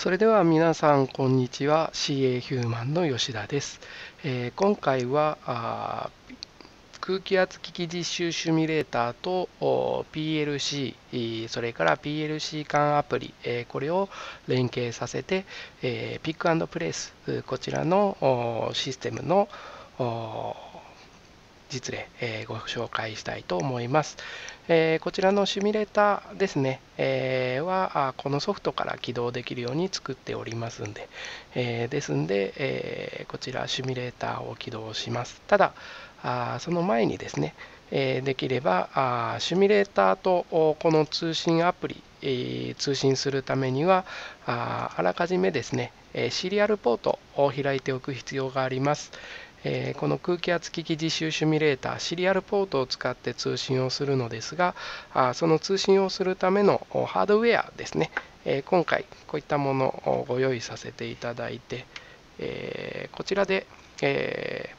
それでは皆さんこんにちは。CA ヒューマンの吉田です、えー、今回は空気圧機器実習シミュレーターと PLC それから PLC 管アプリ、えー、これを連携させて、えー、ピックアンドプレイスこちらのシステムの実例、えー、ご紹介したいと思います。えー、こちらのシミュレーターですね、えー、はこのソフトから起動できるように作っておりますんで、えですんで、えこちらシミュレーターを起動します。ただ、あその前にですね、えできればあシミュレーターとこの通信アプリ、え通信するためにはああらかじめですねシリアルポートを開いておく必要があります。えー、この空気圧機器実習シミュレーターシリアルポートを使って通信をするのですがあその通信をするためのハードウェアですね、えー、今回こういったものをご用意させていただいて、えー、こちらで、え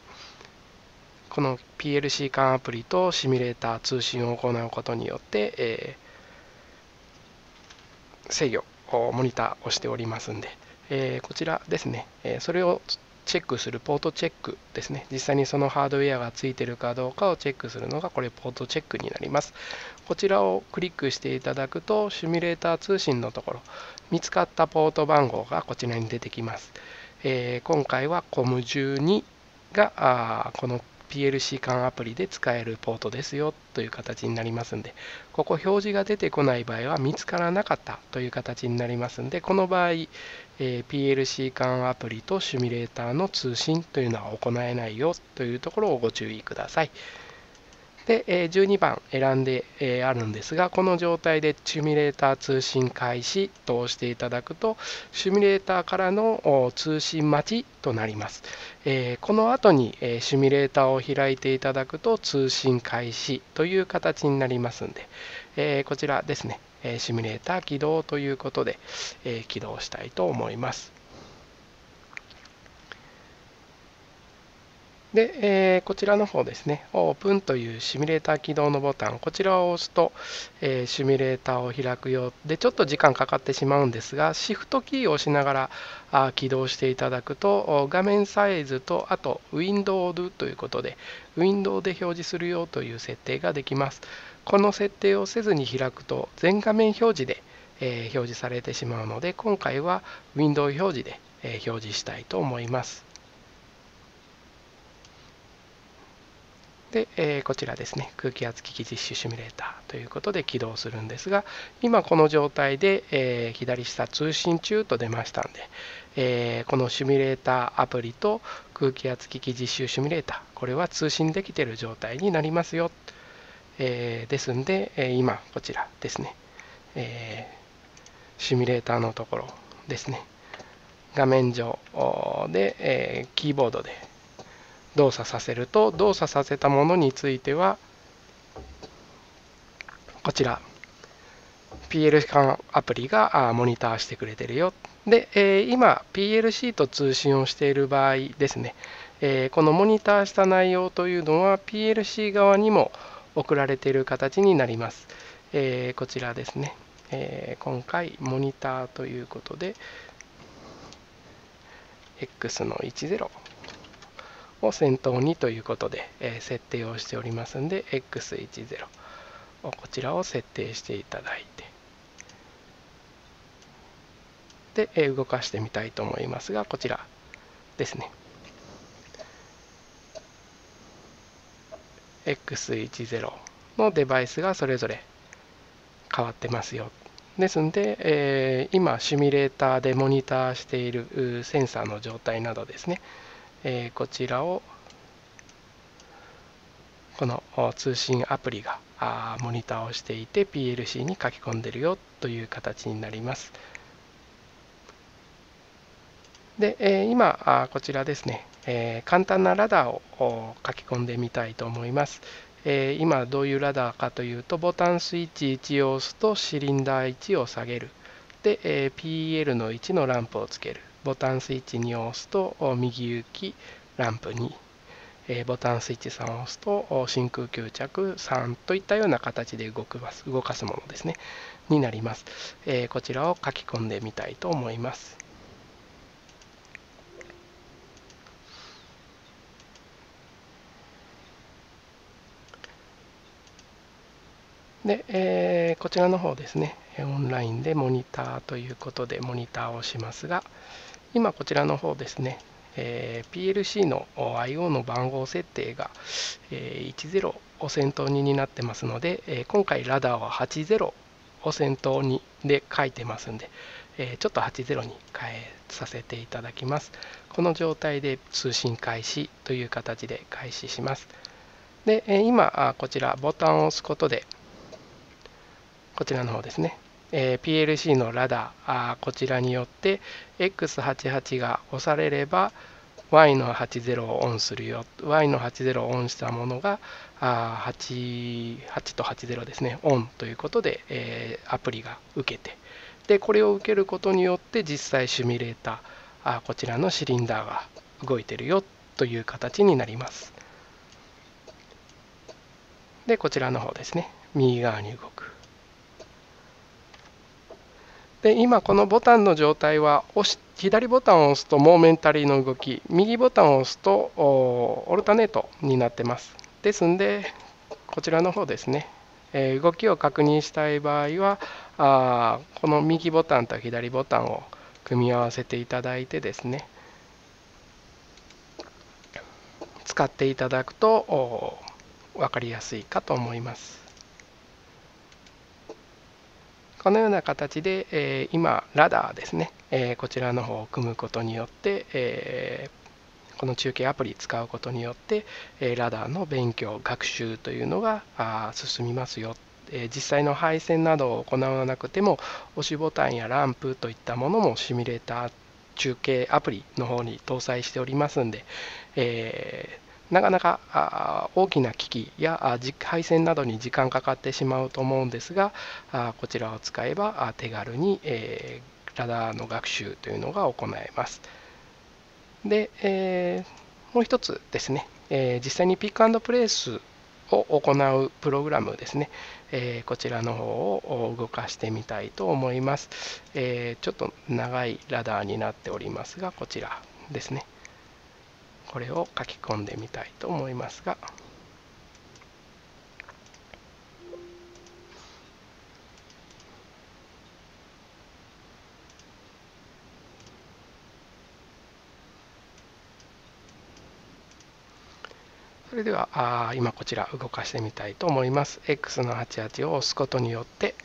この PLC 管アプリとシミュレーター通信を行うことによって、え制御モニターをしておりますんで、えこちらですね、えそれをチェックするポートチェックですね。実際にそのハードウェアがついてるかどうかをチェックするのがこれポートチェックになります。こちらをクリックしていただくとシミュレーター通信のところ見つかったポート番号がこちらに出てきます、えー、今回は COM12 があこの PLC 管アプリで使えるポートですよという形になりますんでここ表示が出てこない場合は見つからなかったという形になりますんでこの場合、えー、PLC 管アプリとシミュレーターの通信というのは行えないよというところをご注意ください。で、12番選んであるんですが、この状態でシミュレーター通信開始と押していただくと、シミュレーターからの通信待ちとなります。この後にシミュレーターを開いていただくと通信開始という形になりますんで、こちらですね、シミュレーター起動ということで起動したいと思います。で、えー、こちらの方ですね、オープンというシミュレーター起動のボタン、こちらを押すと、えー、シミュレーターを開くようで、ちょっと時間かかってしまうんですが、シフトキーを押しながらあ起動していただくと、画面サイズと、あと、ウィンドウドということで、ウィンドウで表示するよという設定ができます。この設定をせずに開くと、全画面表示で、えー、表示されてしまうので、今回はウィンドウ表示で、え表示したいと思います。で、えー、こちらですね、空気圧機器実習シミュレーターということで起動するんですが、今この状態で、えー、左下通信中と出ましたんで、えー、このシミュレーターアプリと空気圧機器実習シミュレーター、これは通信できている状態になりますよ。えですんで、え今こちらですね、えシミュレーターのところですね、画面上で、えキーボードで動作させると動作させたものについてはこちら PLC 管アプリがモニターしてくれてるよ。で、え今 PLC と通信をしている場合ですね、えこのモニターした内容というのは PLC 側にも送られている形になります、えこちらですね、え今回モニターということで X の10を先頭にということで、えー、設定をしておりますんで X10 をこちらを設定していただいて。で、えー、動かしてみたいと思いますがこちらですね。X10 のデバイスがそれぞれ変わってますよ。ですんで、えー、今シミュレーターでモニターしているセンサーの状態などですね。えー、こちらをこの通信アプリがあモニターをしていて PLC に書き込んでるよという形になります。で、えー、今あこちらですね、えー、簡単なラダーを書き込んでみたいと思います。えー、今どういうラダーかというとボタンスイッチ1を押すとシリンダー1を下げるで、え PL の1のランプをつけるボタンスイッチ2を押すと右行きランプ2、ボタンスイッチ3を押すと真空吸着3といったような形で動くます動かすものですねになります、こちらを書き込んでみたいと思います。で、えー、こちらの方ですね、オンラインでモニターということでモニターをしますが、今こちらの方ですね、えー、PLC の IO の番号設定が、えー、10を先頭にになってますので、えー、今回ラダーは80を先頭にで書いてますんで、えー、ちょっと80に変えさせていただきます。この状態で通信開始という形で開始します。で、え今こちらボタンを押すことで、こちらの方ですね、えー、PLC のラダーこちらによって X88 が押されれば Y の80をオンするよ。Y の80をオンしたものがあ 8, 8と80ですね。オンということで、えー、アプリが受けて。でこれを受けることによって実際シミュレーターあこちらのシリンダーが動いてるよという形になります。でこちらの方ですね。右側に動く。で今このボタンの状態は押し左ボタンを押すとモーメンタリーの動き右ボタンを押すとオルタネートになってます。ですんでこちらの方ですね、えー、動きを確認したい場合はあこの右ボタンと左ボタンを組み合わせていただいてですね。使っていただくと分かりやすいかと思います。このような形で、えー、今、ラダーですね、えー、こちらの方を組むことによって、えー、この中継アプリ使うことによって、えラダーの勉強、学習というのが進みますよ。え実際の配線などを行わなくても、押しボタンやランプといったものもシミュレーター中継アプリの方に搭載しておりますんで、えーなかなか大きな機器や配線などに時間かかってしまうと思うんですがこちらを使えば手軽に、ラダーの学習というのが行えます。で、え、もう一つですね、え、実際にピックアンドプレイスを行うプログラムですね、え、こちらの方を動かしてみたいと思います、えちょっと長いラダーになっておりますがこちらですね。これを書き込んでみたいと思いますがそれではあ今こちら動かしてみたいと思います。X の88を押すことによって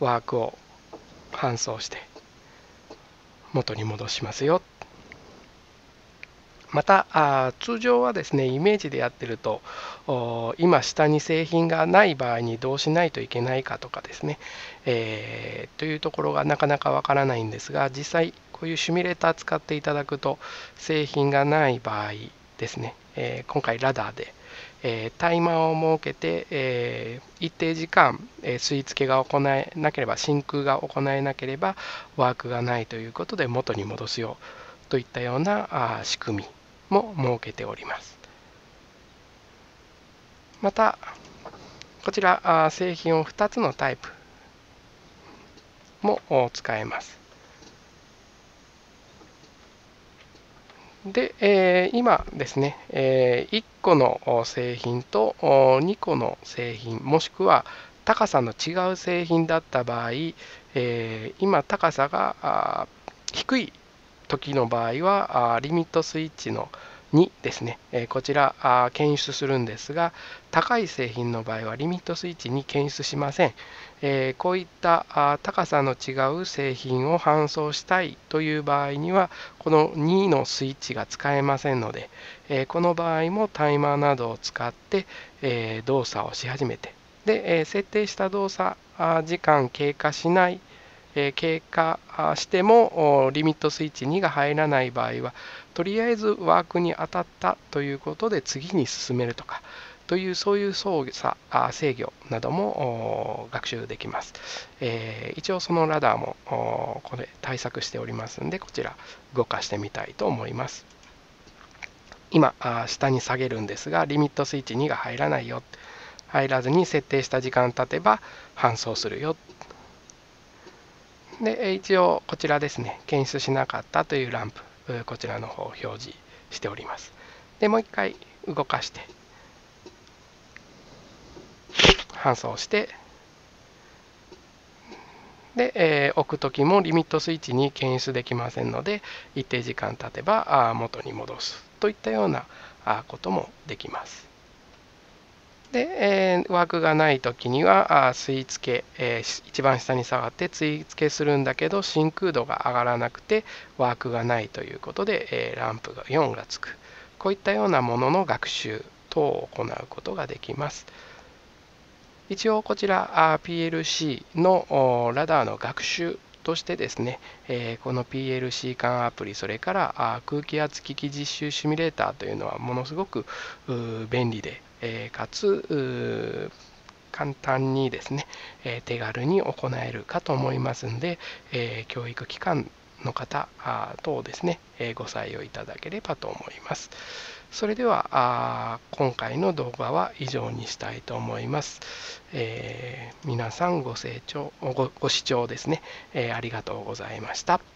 ワークを搬送して元に戻しますよまたあ通常はですねイメージでやってると今下に製品がない場合にどうしないといけないかとかですね、えー、というところがなかなかわからないんですが実際こういうシミュレーター使っていただくと製品がない場合ですね、えー、今回ラダーで、えー、タイマーを設けて、えー、一定時間、え吸い付けが行えなければ真空が行えなければワークがないということで元に戻すよといったようなあ仕組みも設けております。また、こちら製品を2つのタイプも使えます。で、えー、今ですね、えー、1個の製品と2個の製品、もしくは高さの違う製品だった場合、えー、今高さが低い時の場合はリミットスイッチの2ですね、えこちらあ検出するんですが高い製品の場合はリミットスイッチに検出しません、えこういったあ高さの違う製品を搬送したいという場合にはこの2のスイッチが使えませんので、えこの場合もタイマーなどを使って、え動作をし始めて。で、え設定した動作時間経過しないえ経過してもリミットスイッチ2が入らない場合はとりあえずワークに当たったということで次に進めるとかというそういう操作制御なども学習できます、えー、一応そのラダーもこれ対策しておりますんでこちら動かしてみたいと思います。今下に下げるんですがリミットスイッチ2が入らないよ入らずに設定した時間経てば搬送するよで一応こちらですね。検出しなかったというランプこちらの方を表示しております。でもう一回動かして搬送してで、えー、置く時もリミットスイッチに検出できませんので一定時間経てばあ元に戻す。といったようなこともできます。で、えー、ワークがない時にはあ吸い付け、えー、一番下に下がって吸い付けするんだけど真空度が上がらなくてワークがないということで、えー、ランプが4がつくこういったようなものの学習等を行うことができます。一応こちら PLC のラダーの学習としてですね、えこの PLC 管アプリそれから空気圧機器実習シミュレーターというのはものすごく便利で、えかつ簡単にですね、え手軽に行えるかと思いますんで、え教育機関の方等ですね、えご採用いただければと思います。それではあ今回の動画は以上にしたいと思います。えー、皆さんご清聴ごご視聴ですね、えー、ありがとうございました。